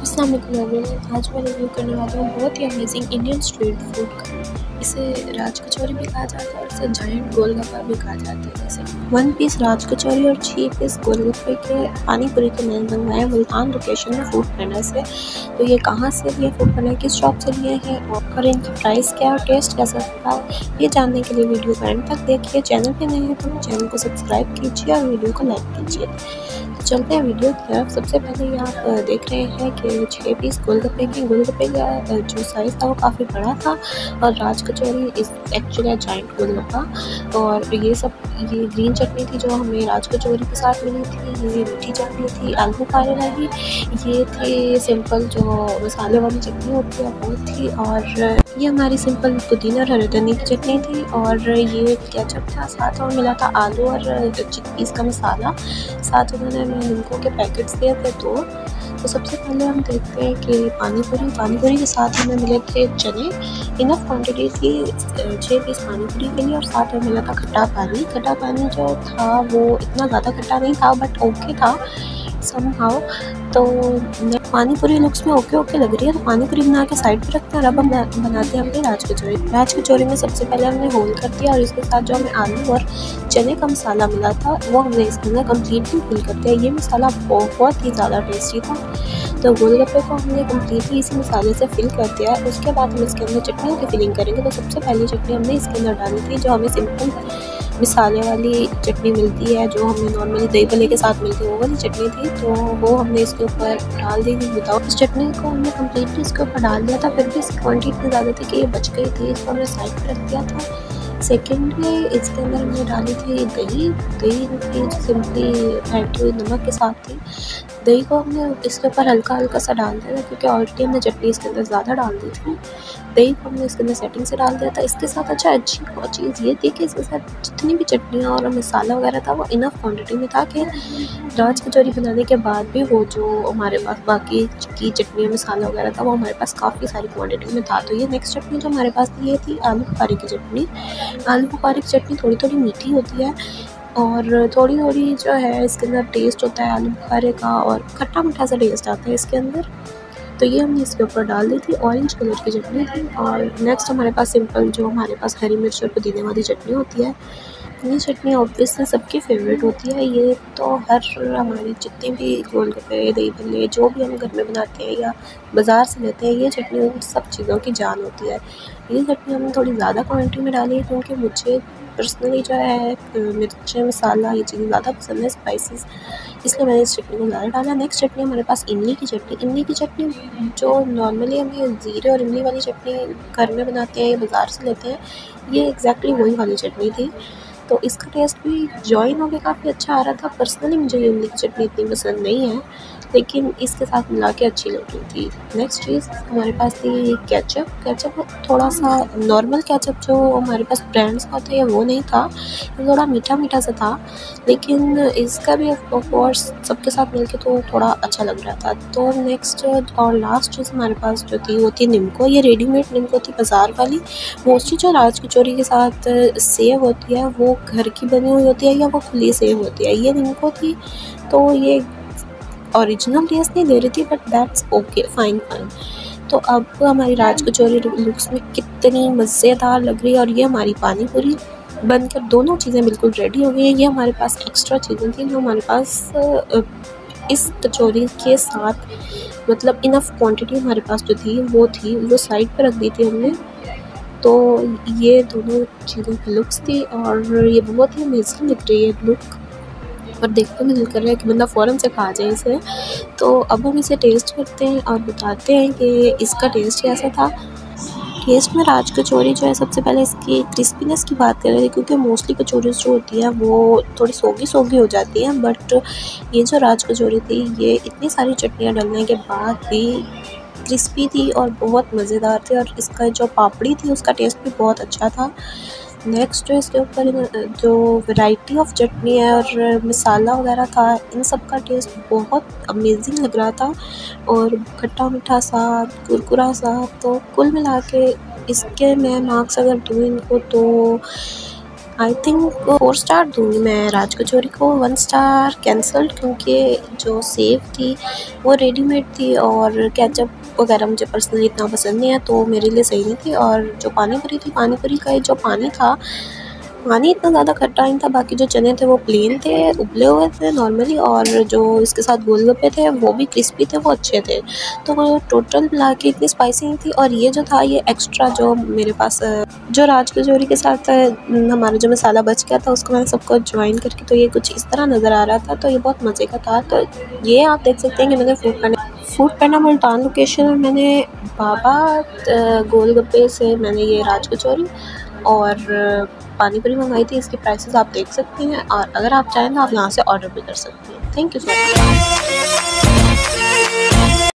अस्सलाम वालेकुम आज मैं रिव्यू करने वाली हूँ बहुत ही अमेजिंग इंडियन स्ट्रीट फ़ूड का। इसे राज कचौरी भी कहा जाता है और इसे जाइंट गोलगप्पा भी कहा जाता है। जैसे वन पीस राज कचौरी और छः पीस गोलगप्पे के पानी पूरी के मैंने मंगवाए मुल्तान लोकेशन है फ़ूड करना से। तो ये कहाँ से लिए फ़ूड करना किस शॉप से लिए हैं और इनकी प्राइस क्या और टेस्ट कैसा था, ये जानने के लिए वीडियो को एंड तक देखिए। चैनल पर नहीं है तो चैनल को सब्सक्राइब कीजिए और वीडियो को लाइक कीजिए। चलते हैं वीडियो की तरफ़। सबसे पहले ये आप देख रहे हैं कि छः पीस गोलगप्पे की गोलगप्पे का जो साइज़ था वो काफ़ी बड़ा था और राज कचौरी इस एक्चुअली जॉइंट गोलगप्पा और ये सब, ये ग्रीन चटनी थी जो हमें राज कचौरी के साथ मिली थी, ये मीठी चटनी थी, आलू खाने वाली ये थी सिंपल जो मसाले वाली चटनी होती है, वो थी और ये हमारी सिंपल पुदीना और हरे धनी की चटनी थी और ये केचप था, साथ और मिला था आलू और चिकपीस का मसाला। साथ उन्होंने निमकों के पैकेट्स दिए थे दो। तो सबसे पहले हम देखते हैं कि पानी पूरी पानी पूरी के साथ हमें मिले थे चने। इनफ क्वांटिटी थी छः पीस पानी पूरी के लिए और साथ में मिला था खट्टा पानी। खट्टा पानी जो था वो इतना ज़्यादा खट्टा नहीं था बट ओके था। सम हाउ तो पानी पूरी लुक्स में ओके ओके लग रही है तो पानी पूरी बना के साइड पे रखते हैं अब हम बनाते हैं अपनी राज कचौरी। राज कचौरी में सबसे पहले हमने होल कर दिया और इसके साथ जो हमें आलू और चने का मसाला मिला था, वो हमने इसके अंदर कम्प्लीटली फिल कर दिया। ये मसाला बहुत ही ज़्यादा टेस्टी था। तो गोलगप्पे को हमने कम्प्लीटली इसी मसाले से फिल कर दिया है। उसके बाद हम इसके अंदर चटनियों की फिलिंग करेंगे तो सबसे पहली चटनी हमने इसके अंदर डाली थी, जो हमें सिंपल मिसाले वाली चटनी मिलती है, जो हमें नॉर्मली दही भले के साथ मिलती है, वो वाली चटनी थी तो वो हमने इसके ऊपर डाल दी थी, बताओ। इस चटनी को हमने कम्प्लीटली इसके ऊपर डाल दिया था, फिर भी इसकी क्वान्टिटी इतनी ज़्यादा थी कि ये बच गई थी, इसको हमने साइड पर रख दिया था। सेकेंडली इसके अंदर हमने डाली थी दही दही सिंपली फैटी हुई नमक के साथ थी। दही को हमने इसके ऊपर हल्का हल्का सा डाल दिया था, क्योंकि ऑलरेडी हमने चटनी इसके अंदर ज़्यादा डाल दी थी। दही को हमने इसके अंदर सेटिंग से डाल दिया था। इसके साथ अच्छा अच्छी चीज़ ये थी कि इसके साथ जितनी भी चटनियाँ और मसाला वगैरह था, वो इनफ क्वान्टिटी में था कि राज कचौरी बनाने के बाद भी वो जो हमारे पास बाकी की चटनी मसाला वगैरह था, वो हमारे पास काफ़ी सारी क्वान्टिटी में था। तो ये नेक्स्ट चटनी जो हमारे पास ये थी आलू बुखारी की चटनी। आलू बुखारी की चटनी थोड़ी थोड़ी मीठी होती है और थोड़ी थोड़ी जो है, इसके अंदर टेस्ट होता है आलू बुखारे का और खट्टा मीठा सा टेस्ट आता है इसके अंदर। तो ये हमने इसके ऊपर डाल दी थी ऑरेंज कलर की चटनी थी और नेक्स्ट हमारे पास सिंपल जो हमारे पास हरी मिर्च और पुदीने वाली चटनी होती है ये चटनी ऑब्वियसली सबकी फेवरेट होती है। ये तो हर हमारी जितने भी गोलगप्पे दही भल्ले जो भी हम घर में बनाते हैं या बाज़ार से लेते हैं, ये चटनी उन सब चीज़ों की जान होती है। ये चटनी हमने थोड़ी ज़्यादा क्वान्टिटी में डाली है क्योंकि मुझे पर्सनली जो है, मिर्च, मसाला ये चीज़ें ज़्यादा पसंद है स्पाइसेस इसलिए मैंने इस चटनी को ज़्यादा डाला। नेक्स्ट चटनी हमारे पास इमली की चटनी। इमली की चटनी जो नॉर्मली हमें ज़ीरे और इमली वाली चटनी घर में बनाते हैं या बाज़ार से लेते हैं, ये एग्जैक्टली वही वाली चटनी थी। तो इसका टेस्ट भी जॉइन होकर काफ़ी अच्छा आ रहा था। पर्सनली मुझे इमली की चटनी इतनी पसंद नहीं है, लेकिन इसके साथ मिला के अच्छी लग रही थी। नेक्स्ट चीज़ हमारे पास थी कैचअप कैचअप थोड़ा सा नॉर्मल कैचअप जो हमारे पास ब्रांड्स का होता है वो नहीं था, ये थोड़ा मीठा मीठा सा था, लेकिन इसका भी ऑफकोर्स सबके साथ मिलके तो थोड़ा अच्छा लग रहा था। तो नेक्स्ट और लास्ट चीज़ हमारे पास जो थी वो थी निम्को ये रेडीमेड निम्को थी बाज़ार वाली। मोस्टली जो राज कचौरी के साथ सेव होती है वो घर की बनी हुई होती है या वो खुली सेव होती है? ये निम्को थी तो ये ओरिजिनल टेस्ट नहीं दे रही थी but that's okay fine fine तो अब हमारी राज कचौरी लुक्स में कितनी मज़ेदार लग रही है और ये हमारी पानी पूरी बनकर दोनों चीज़ें बिल्कुल रेडी हो गई हैं। ये हमारे पास एक्स्ट्रा चीज़ें थी जो हमारे पास इस कचौरी के साथ मतलब इनफ क्वांटिटी हमारे पास जो थी, वो थी, वो साइड पर रख दी थी हमने। तो ये दोनों चीज़ों की लुक्स थी और ये बहुत ही अमेजिंग लग रही है लुक और देखते में दिल कर रहा है कि बंदा फ़ौरन से खा जाए इसे। तो अब हम इसे टेस्ट करते हैं और बताते हैं कि इसका टेस्ट कैसा था। टेस्ट में राज कचौरी जो है, सबसे पहले इसकी क्रिस्पीनेस की बात कर क्योंकि मोस्टली कचौरी जो होती है, वो थोड़ी सोगी सोगी हो जाती है बट ये जो राज कचौरी थी, ये इतनी सारी चटनियाँ डलने के बाद भी क्रिस्पी थी और बहुत मज़ेदार थी और इसका जो पापड़ी थी, उसका टेस्ट भी बहुत अच्छा था। नेक्स्ट जो इसके ऊपर, जो वैरायटी ऑफ़ चटनी है और मसाला वगैरह था, इन सब का टेस्ट बहुत अमेजिंग लग रहा था। और खट्टा मीठा सा कुरकुरा सा तो कुल मिला के इसके मैं मार्क्स अगर दूँ इनको तो आई थिंक फोर स्टार दूँगी मैं राज कचौरी को, वन स्टार कैंसल्ड क्योंकि जो सेव थी वो रेडीमेड थी और कैचअप वगैरह मुझे पर्सनली इतना पसंद नहीं है तो मेरे लिए सही नहीं थी और जो पानी पूरी थी पानी पूरी का जो पानी था पानी इतना ज़्यादा खट्टा नहीं था, बाकी जो चने थे वो प्लेन थे, उबले हुए थे नॉर्मली और जो इसके साथ गोलगप्पे थे, वो भी क्रिस्पी थे, वो अच्छे थे। तो वो टोटल मिला के इतनी स्पाइसी नहीं थी और ये जो था, ये एक्स्ट्रा जो मेरे पास, जो राज कचौरी के साथ, हमारा जो मसाला बच गया था, उसको मैंने सबको ज्वाइन करके तो ये कुछ इस तरह नज़र आ रहा था तो ये बहुत मज़े का था। तो ये आप देख सकते हैं कि मैंने फ़ूड पैना फ़ूड पैना मुल्तान लोकेशन मैंने बाबा गोलगप्पे से मैंने ये राज कचौरी और पानी पूरी मंगाई थी, इसके प्राइसेस आप देख सकती हैं और अगर आप चाहें तो आप यहाँ से ऑर्डर भी कर सकती हैं। Thank you so much